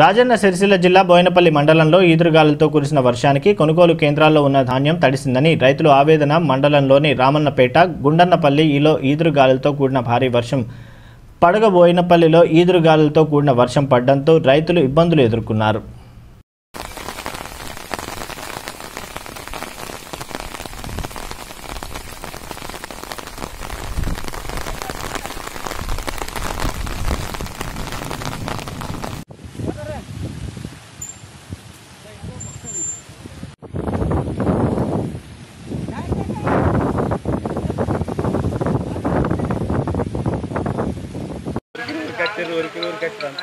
రాజన్న సిరిసిల్ల జిల్లా బోయినపల్లి మండలంలో ఈదురుగాలులతో కురిసిన వర్షానికి కొనుగోలు కేంద్రాల్లో ఉన్న ధాన్యం తడిసిందని రైతులు ఆవేదన మండలంలోని రామన్నపేట గుండన్నపల్లి ఈలో ఈదురుగాలులతో కూడిన భారీ వర్షం పడగ బోయినపల్లిలో ఈదురుగాలులతో కూడిన వర్షం పడడంతో రైతులు ఇబ్బందులు ఎదుర్కొన్నారు. ಕಿಲೋ ಒಂದು ಕಿಲೋ ಕಟ್ಟ ಅಂತ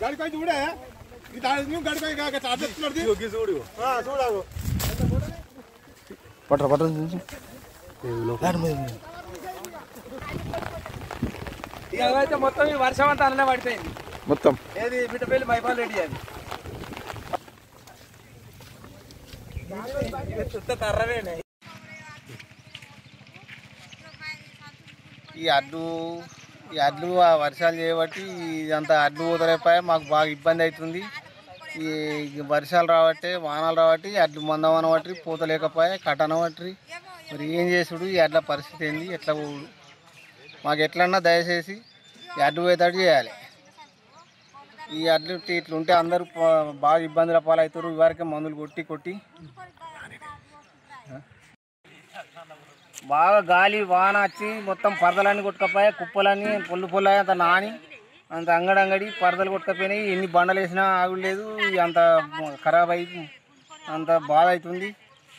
ಗಡ್ಕಾಯ್ತು ಬಿಡೆ ಇದು ಗಡ್ಕಾಯ್ತು ಆಗ ಚಾರ್ಜಸ್ ಮಾಡ್ತೀವಿ ಸೂಡು ಹಾಂ ಸೂಡಾಗು పట్టరా పట్టరా మొత్తం ఈ వర్షం అంతా మొత్తం. ఏది మిట్టపల్లి మైపాల్ రెడ్డి అది. ఇక చుట్ట తర్రవేనే ఈ అడ్డు ఈ అడ్లు ఆ వర్షాలు చేయబట్టి ఇదంతా అడ్డు పోతలేపాయ మాకు బాగా ఇబ్బంది అవుతుంది. ఈ వర్షాలు రాబట్టి వానాలు రాబట్టి అడ్లు మందం లేకపోయా కటన కట్టనబట్టి మరి ఏం చేసుడు? ఈ అడ్ల పరిస్థితి ఏంది? ఎట్లా పోవుడు? మాకు ఎట్లన్నా దయచేసి ఈ అడ్డు పోయేటట్టు చేయాలి. ఈ అడ్లు ఇట్లా ఇట్లుంటే అందరూ బాగా ఇబ్బందుల పాలవుతారు. ఇవరకే మందులు కొట్టి కొట్టి. బాగా గాలి వాన వచ్చి మొత్తం పరదలన్నీ కొట్టుకపోయా కుప్పలన్నీ పొల్లు పొల్లు అంత నాని. అంత అంగడంగడి పరదలు కొట్టుకపోయినాయి ఎన్ని బండలు వేసినా ఆగులేదు అంత ఖరాబ్ అయి అంత బాధ అవుతుంది.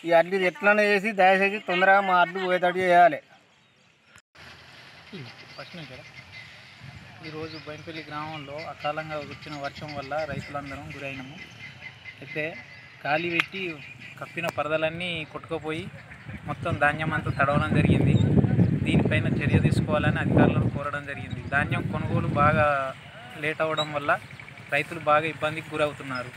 ఈ అడ్లు ఎట్లనే చేసి దయచేసి తొందరగా మా అడ్లు పోయేటట్టు చేయాలి. ఈరోజు బైంపల్లి గ్రామంలో అకాలంగా వచ్చిన వర్షం వల్ల రైతులందరం గురైనము. అయితే గాలి పెట్టి కప్పిన పరదలన్నీ కొట్టుకుపోయి మొత్తం ధాన్యం అంతా తడవడం జరిగింది. దీనిపైన చర్య తీసుకోవాలని అధికారులను కోరడం జరిగింది. ధాన్యం కొనుగోలు బాగా లేట్ అవ్వడం వల్ల రైతులు బాగా ఇబ్బందికి గురవుతున్నారు.